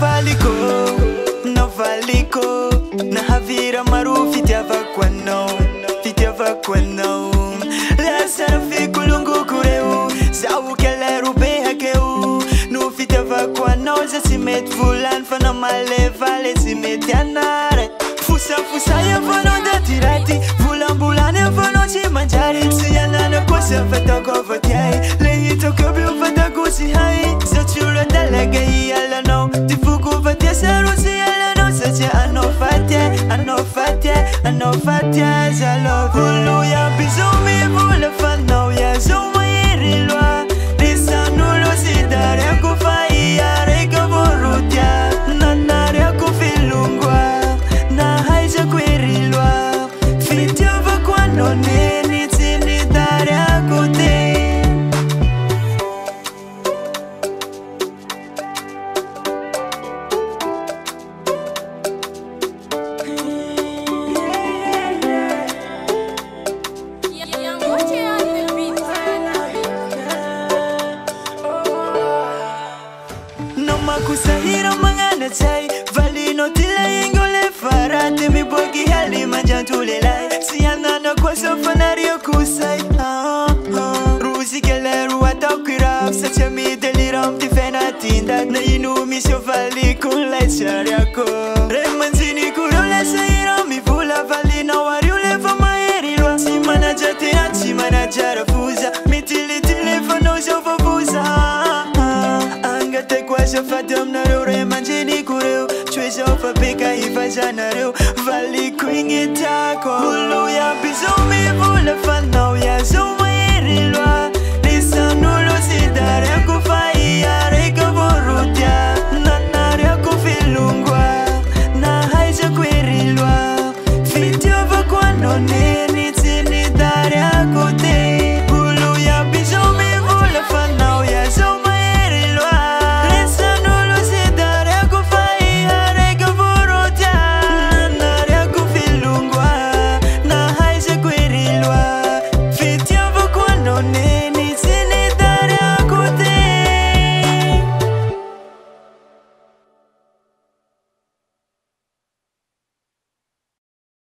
vaiko navaliko nahavira maro fitiavakoaao fitiavakoanao lasarafikolongogoreo zaokelerobehakeo no fitiavakoanao zasimety volany fana malevalesimety ianare fosafosaevona da tiraty volanbolanevona si manjary seaaakovt yes, I love you, oh, yeah, fan kusahiromaganeci falinotileingole faratemibuogihali mangantulilesiannanokuasofanariokusa ah, ah. rusikeleruataquirasacamideliramtifenatindanainumisofalikun lecariako fadamnareo remanjeni ku reu toezaopapika ifazanareo valikoinetako lo ya mbizomevola fanao yazovaeriloa nisanolo sidariako faiareika vorutya nanariako filungwa na haizakoeriloa fidiovakoann don't need